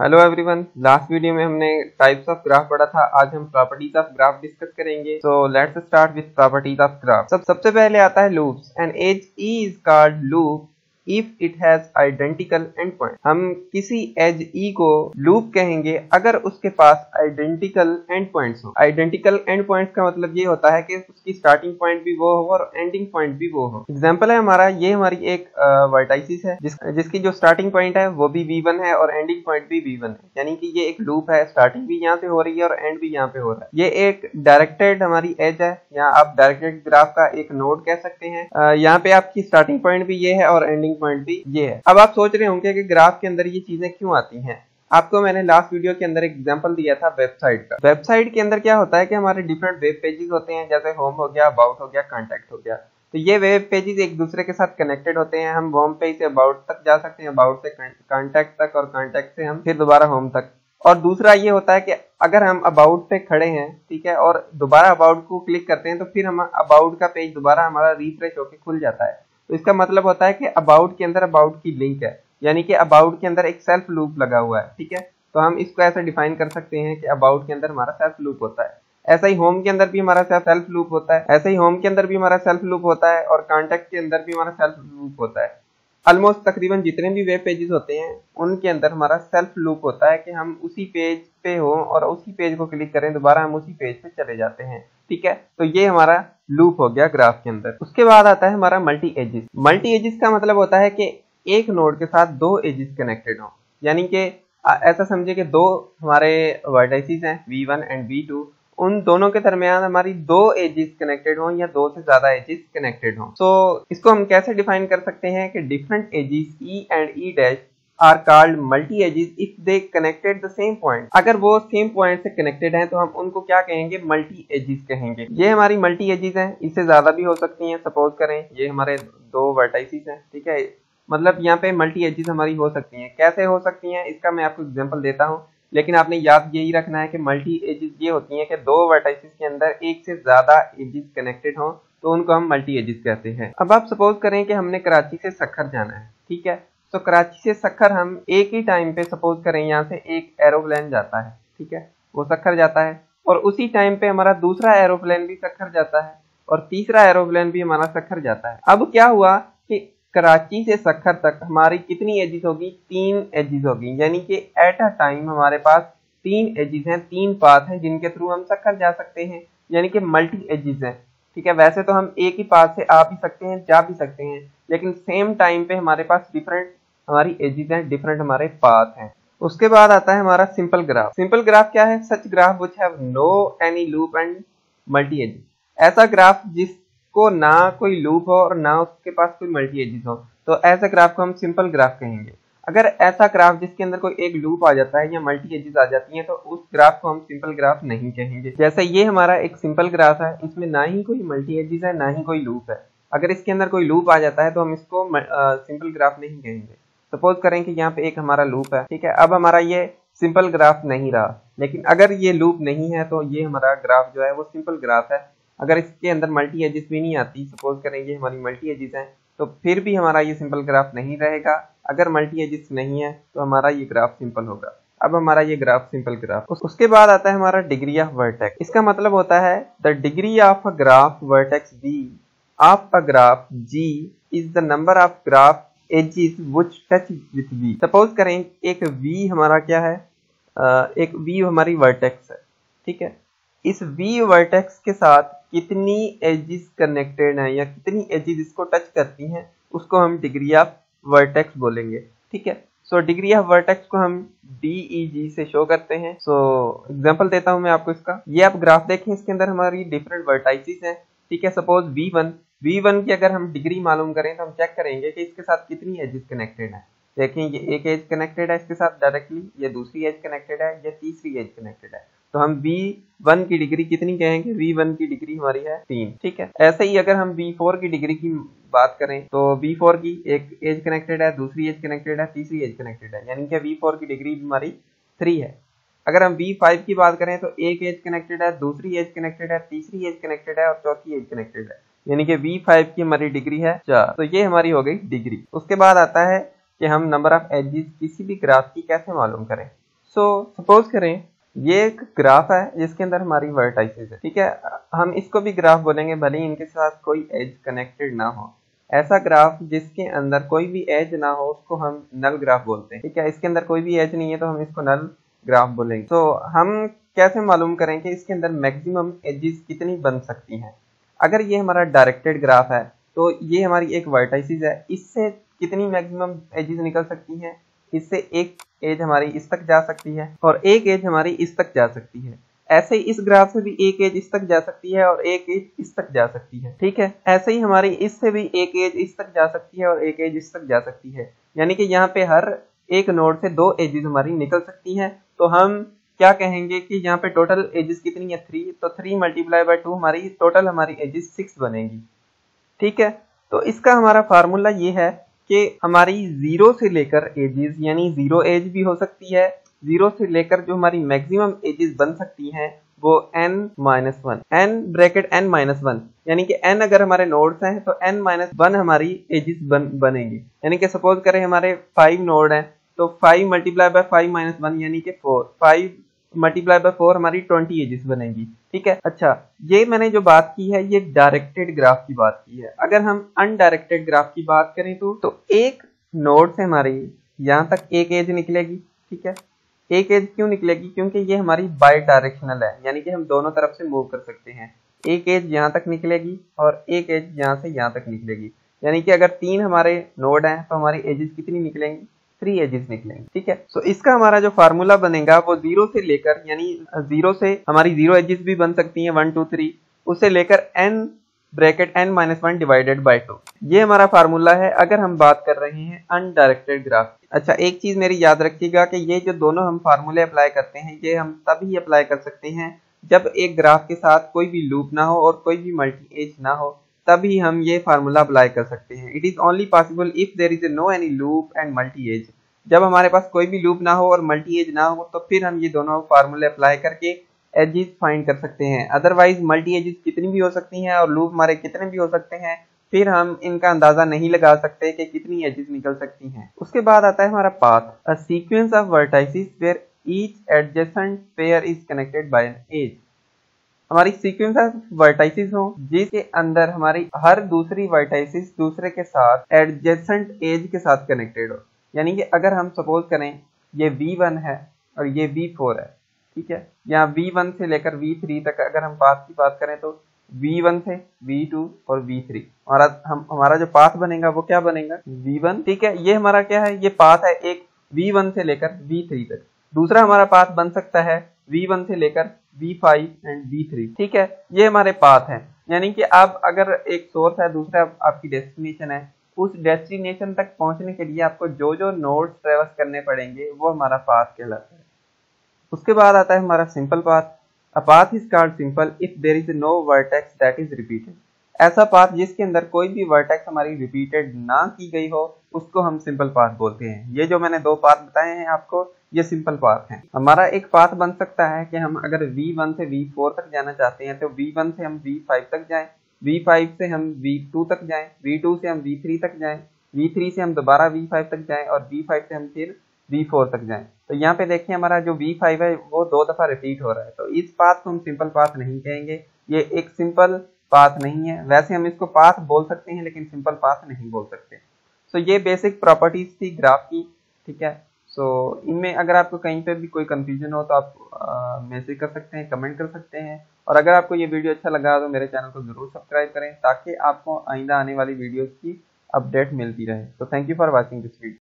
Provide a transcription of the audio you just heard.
Hello everyone last video में हमने types of graph पढ़ा था, आज हम प्रॉपर्टीज़ ऑफ़ ग्राफ डिस्कस करेंगे। So let's start with properties of graph सब, सबसे पहले आता है loops and edge E is called loop if it has identical end point हम किसी एज ई को लूप कहेंगे अगर उसके पास आइडेंटिकल एंड पॉइंट्स हो। आइडेंटिकल एंड पॉइंट्स का मतलब ये होता है कि उसकी स्टार्टिंग पॉइंट भी वो हो और एंडिंग पॉइंट भी वो हो। एग्ज़ाम्पल है हमारा ये हमारी एक वर्टाइसिस है जिस, जिसकी जो स्टार्टिंग पॉइंट है वो भी वी है और एंडिंग पॉइंट भी वी है। यानी कि ये एक लूप है स्टार्टिंग भी यहाँ से हो रही है और एंड भी यहाँ पे हो रहा है। ये एक डायरेक्टेड हमारी एज है यहाँ आप डायरेक्टेड ग्राफ का एक नोड कह सकते हैं। यहाँ पे आपकी स्टार्टिंग पॉइंट भी ये है और एंडिंग पॉइंट भी ये है अब आप सोच रहे होंगे कि ग्राफ के अंदर ये चीज़ें क्यों आती हैं? आपको मैंने लास्ट वीडियो के अंदर एग्जांपल दिया था वेबसाइट का। वेबसाइट के अंदर क्या होता है कि हमारे डिफरेंट वेब पेजेस होते हैं, जैसे होम हो गया अबाउट हो गया कॉन्टेक्ट हो गया। तो ये वेब पेजेस एक दूसरे के साथ कनेक्टेड होते हैं। हम होम पेज से अबाउट तक जा सकते हैं अबाउट से कॉन्टेक्ट तक और कॉन्टेक्ट से हम फिर दोबारा होम तक। और दूसरा ये होता है कि अगर हम अबाउट पे खड़े हैं, ठीक है, और दोबारा अबाउट को क्लिक करते हैं तो फिर हम अबाउट का पेज दोबारा हमारा रिफ्रेश होकर खुल जाता है। तो इसका मतलब होता है कि अबाउट के अंदर अबाउट की लिंक है। यानी कि अबाउट के अंदर एक सेल्फ लूप लगा हुआ है, ठीक है? तो हम इसको ऐसे डिफाइन कर सकते हैं कि अबाउट के अंदर हमारा सेल्फ लूप होता है। ऐसा ही होम के अंदर भी हमारा सेल्फ लूप होता है। ऐसे ही होम के अंदर भी हमारा सेल्फ लूप होता है और कॉन्टेक्ट के अंदर भी हमारा सेल्फ लूप होता है। ऑलमोस्ट तकरीबन जितने भी वेब पेजेस होते हैं, उनके अंदर हमारा सेल्फ लूप होता है कि हम उसी पेज पे हो और उसी पेज को क्लिक करें, दोबारा हम उसी पेज पे चले जाते हैं, ठीक है? तो ये हमारा लूप हो गया ग्राफ के अंदर। उसके बाद आता है हमारा मल्टी एजिस मल्टी एजिस का मतलब होता है कि एक नोड के साथ दो एजिस कनेक्टेड हो। यानी कि ऐसा समझे कि दो हमारे वर्टाइसिस हैं V1 एंड V2 उन दोनों के दरमियान हमारी दो एजिस कनेक्टेड हों या दो से ज़्यादा एजिस कनेक्टेड हो। तो इसको हम कैसे डिफाइन कर सकते हैं कि different edges E and E dash are called multi edges if they connected the same point अगर वो सेम पॉइंट से कनेक्टेड हैं तो हम उनको क्या कहेंगे? मल्टी एजिस कहेंगे। ये हमारी मल्टी एजिस हैं। इससे ज़्यादा भी हो सकती हैं सपोज़ करें। ये हमारे दो वर्टाइसिस हैं, ठीक है? मतलब यहाँ पे मल्टी एजिस हमारी हो सकती हैं। कैसे हो सकती हैं? इसका मैं आपको एग्ज़ाम्पल देता हूँ। लेकिन आपने याद यही रखना है कि मल्टी एजिस ये होती हैं कि दो वर्टाइसिस के अंदर एक से ज़्यादा एजिस कनेक्टेड हो तो उनको हम मल्टी एजिस कहते हैं। अब आप सपोज़ करें कि हमने कराची से सखर जाना है, ठीक है? तो कराची से सखर हम एक ही टाइम पे सपोज़ करें, यहाँ से एक एरोप्लेन जाता है, ठीक है? वो सखर जाता है और उसी टाइम पे हमारा दूसरा एरोप्लेन भी सखर जाता है और तीसरा एरोप्लेन भी हमारा सखर जाता है। अब क्या हुआ कि कराची से सखर तक हमारी कितनी एजिस होगी? तीन एजिस होगी। यानी कि एट अ टाइम हमारे पास तीन एजिस हैं, तीन पाथ हैं जिनके थ्रू हम सखर जा सकते हैं। यानी कि मल्टी एजिस हैं, ठीक है? वैसे तो हम एक ही पाथ से आ भी सकते हैं, जा भी सकते हैं, लेकिन सेम टाइम पे हमारे पास डिफरेंट हमारी एजिज हैं डिफरेंट हमारे पाथ हैं। उसके बाद आता है हमारा सिंपल ग्राफ सिंपल ग्राफ क्या है? Such graph which have no any loop and multi edges ऐसा ग्राफ जिस को ना कोई लूप हो और ना उसके पास कोई मल्टी एजिस हो तो ऐसे ग्राफ को हम सिंपल ग्राफ कहेंगे। अगर ऐसा ग्राफ जिसके अंदर कोई एक लूप आ जाता है या मल्टी एजिस आ जाती हैं तो उस ग्राफ को हम सिंपल ग्राफ नहीं कहेंगे। जैसे ये हमारा एक सिंपल ग्राफ है, इसमें ना ही कोई मल्टी एजिस है, ना ही कोई लूप है। अगर इसके अंदर कोई लूप आ जाता है तो हम इसको सिंपल ग्राफ नहीं कहेंगे। सपोज़ करें कि यहाँ पे एक हमारा लूप है ठीक है? अब हमारा ये सिंपल ग्राफ नहीं रहा। लेकिन अगर ये लूप नहीं है तो ये हमारा ग्राफ जो है वो सिंपल ग्राफ है। अगर इसके अंदर मल्टी एजिस भी नहीं आती सपोज़ करेंगे हमारी मल्टी एजिस हैं तो फिर भी हमारा ये सिंपल ग्राफ नहीं रहेगा। अगर मल्टी एजिस नहीं है तो हमारा ये ग्राफ सिंपल होगा। अब हमारा ये ग्राफ सिंपल ग्राफ उस, उसके बाद आता है हमारा डिग्री ऑफ़ वर्टेक्स इसका मतलब होता है the degree of a graph vertex B of a graph G is the number of graph edges which touch with V suppose करें एक वी हमारा क्या है? एक वी हमारी वर्टेक्स है ठीक है? इस वी वर्टेक्स के साथ कितनी एजिस कनेक्टेड हैं या कितनी एजिस इसको टच करती हैं उसको हम डिग्री ऑफ़ वर्टेक्स बोलेंगे ठीक है? सो डिग्री ऑफ़ वर्टेक्स को हम डी ई जी से शो करते हैं। सो so, एग्जांपल देता हूँ मैं आपको इसका। ये आप ग्राफ देखें इसके अंदर हमारी डिफरेंट वर्टाइसिस हैं ठीक है? Suppose V one V one की अगर हम डिग्री मालूम करें तो हम चेक करेंगे कि इसके साथ कितनी एजेस कनेक्टेड है देखें ये एक एज कनेक्टेड है इसके साथ डायरेक्टली ये दूसरी एज कनेक्टेड है ये तीसरी एज कनेक्टेड है तो हम V1 की डिग्री कितनी कहेंगे V1 की डिग्री हमारी है तीन ठीक है ऐसे ही अगर हम V4 की डिग्री की बात करें तो V4 की एक एज कनेक्टेड है दूसरी एज कनेक्टेड है तीसरी एज कनेक्टेड है यानी कि V4 की डिग्री हमारी थ्री है अगर हम V5 की बात करें तो एक एज कनेक्टेड है दूसरी एज कनेक्टेड है तीसरी एज कनेक्टेड है और चौथी एज कनेक्टेड है यानी कि V5 की हमारी डिग्री है चार। तो ये हमारी हो गई डिग्री उसके बाद आता है कि हम नंबर ऑफ़ एजिस किसी भी ग्राफ की कैसे मालूम करें? सो so, सपोज़ करें ये एक ग्राफ है जिसके अंदर हमारी वर्टाइसेस है। ठीक है? हम इसको भी ग्राफ बोलेंगे भले ही इनके साथ कोई एज कनेक्टेड ना हो। ऐसा ग्राफ जिसके अंदर कोई भी एज ना हो उसको हम नल ग्राफ बोलते हैं। ठीक है? इसके अंदर कोई भी एज नहीं है तो हम इसको नल ग्राफ बोलेंगे। तो so, हम कैसे मालूम करें कि इसके अंदर मैक्सिमम एजेस कितनी बन सकती हैं? अगर ये हमारा डायरेक्टेड ग्राफ है तो ये हमारी एक वर्टाइसिस है। इससे कितनी मैक्सिमम एजेस निकल सकती हैं? इससे एक एज हमारी इस तक जा सकती है और एक एज हमारी इस तक जा सकती है। ऐसे ही इस ग्राफ से भी एक एज इस तक जा सकती है और एक एज इस तक जा सकती है। ठीक है? ऐसे ही हमारी इससे भी एक एज इस तक जा सकती है और एक एज इस तक जा सकती है। यानी कि यहाँ पे हर एक नोड से दो एजेस हमारी निकल सकती हैं। तो हम क्या कहेंगे कि यहाँ पे टोटल एजेस कितनी है? थ्री तो थ्री मल्टीप्लाई बाय टू हमारी टोटल हमारी एजेस सिक्स बनेगी। ठीक है? तो इसका हमारा फार्मूला ये है कि हमारी ज़ीरो से लेकर एजेस यानी ज़ीरो एज भी हो सकती है। ज़ीरो से लेकर जो हमारी मैक्सिमम एजेस बन सकती हैं, वो N minus one N bracket N minus one यानी कि एन अगर हमारे नोड्स हैं तो एन माइनस वन हमारी एजेस बन, बनेंगे। यानी कि सपोज़ करें हमारे फाइव नोड हैं तो five multiply by five minus one यानी कि four five multiply by four हमारी ट्वेंटी एजेस बनेगी। ठीक है? अच्छा ये मैंने जो बात की है, ये डायरेक्टेड ग्राफ की बात की है। अगर हम अनडायरेक्टेड ग्राफ की बात करें तो तो एक नोड से हमारी यहाँ तक एक एज निकलेगी, ठीक है? एक एज क्यों निकलेगी? क्योंकि ये हमारी बाई डायरेक्शनल है, यानी कि हम दोनों तरफ़ से मूव कर सकते हैं। एक एज यहाँ तक निकलेगी और एक एज यहाँ से यहाँ तक निकलेगी। यानी कि अगर तीन हमारे नोड हैं तो हमारी एजेस कितनी निकलेंगी? थ्री एजेस निकलेंगे ठीक है? सो so, इसका हमारा जो फार्मूला बनेगा वो ज़ीरो से लेकर यानी ज़ीरो से हमारी ज़ीरो एजेस भी बन सकती हैं वन टू थ्री उससे लेकर N bracket N minus one divided by two ये हमारा फार्मूला है अगर हम बात कर रहे हैं अनडायरेक्टेड ग्राफ अच्छा एक चीज़ मेरी याद रखिएगा कि ये जो दोनों हम फार्मूले अप्लाई करते हैं ये हम तभी अप्लाई कर सकते हैं जब एक ग्राफ के साथ कोई भी लूप ना हो और कोई भी मल्टी एज ना हो। तभी हम ये फार्मूला अप्लाई कर सकते हैं। It is only possible if there is no any loop and multi edge जब हमारे पास कोई भी लूप ना हो और मल्टी एज ना हो तो फिर हम ये दोनों फार्मूले अप्लाई करके एजेस फाइंड कर सकते हैं। अदरवाइज़ मल्टी एजेस कितनी भी हो सकती हैं और लूप हमारे कितने भी हो सकते हैं, फिर हम इनका अंदाज़ा नहीं लगा सकते कि कितनी एजेस निकल सकती हैं। उसके बाद आता है हमारा path a sequence of vertices where each adjacent pair is connected by an edge हमारी सीक्वेंस ऑफ़ वर्टाइसिस हो, जिसके अंदर हमारी हर दूसरी वर्टाइसिस दूसरे के साथ एडजेसेंट एज के साथ कनेक्टेड हो। यानी कि अगर हम सपोज़ करें, ये V1 है और ये V4 है, ठीक है? यहाँ V1 से लेकर V3 तक अगर हम पाथ की बात करें तो V1 से V2 और V3 हमारा, हम, हमारा जो पाथ बनेगा वो क्या बनेगा? V1 ठीक है? ये हमारा क्या है? ये पाथ है एक V1 से लेकर V3 तक। दूसरा हमारा पाथ बन सकता है V1 से लेकर V5 एंड V3 ठीक है? ये हमारे पाथ है। यानी कि आप अगर एक सोर्स है, दूसरा आपकी डेस्टिनेशन है, उस डेस्टिनेशन तक पहुँचने के लिए आपको जो जो नोड्स ट्रेवल्स करने पड़ेंगे, वो हमारा पाथ कहलाता है। उसके बाद आता है हमारा simple path a path is called simple if there is no vertex that is repeated ऐसा पाथ जिसके अंदर कोई भी वर्टेक्स हमारी रिपीटेड ना की गई हो, उसको हम सिंपल पाथ बोलते हैं। ये जो मैंने दो पाथ बताए हैं आपको ये सिंपल पाथ है। हमारा एक पाथ बन सकता है कि हम अगर V1 से V4 तक जाना चाहते हैं तो V1 से हम V5 तक जाएँ V5 से हम V2 तक जाएँ V2 से हम V3 तक जाएँ V3 से हम दोबारा V5 तक जाएँ और V5 से हम फिर V4 तक जाएँ। तो यहाँ पे देखिए हमारा जो V5 है वो दो दफ़ा रिपीट हो रहा है। तो इस पाथ को हम सिंपल पाथ नहीं कहेंगे। ये एक सिंपल पाथ नहीं है। वैसे हम इसको पाथ बोल सकते हैं लेकिन सिंपल पाथ नहीं बोल सकते। सो so, ये बेसिक प्रॉपर्टीज़ थी ग्राफ की ठीक है? सो so, इनमें अगर आपको कहीं पे भी कोई कंफ्यूजन हो तो आप मैसेज कर सकते हैं कमेंट कर सकते हैं। और अगर आपको ये वीडियो अच्छा लगा तो मेरे चैनल को ज़रूर सब्सक्राइब करें ताकि आपको आइंदा आने वाली वीडियोज़ की अपडेट मिलती रहे। तो thank you for watching this video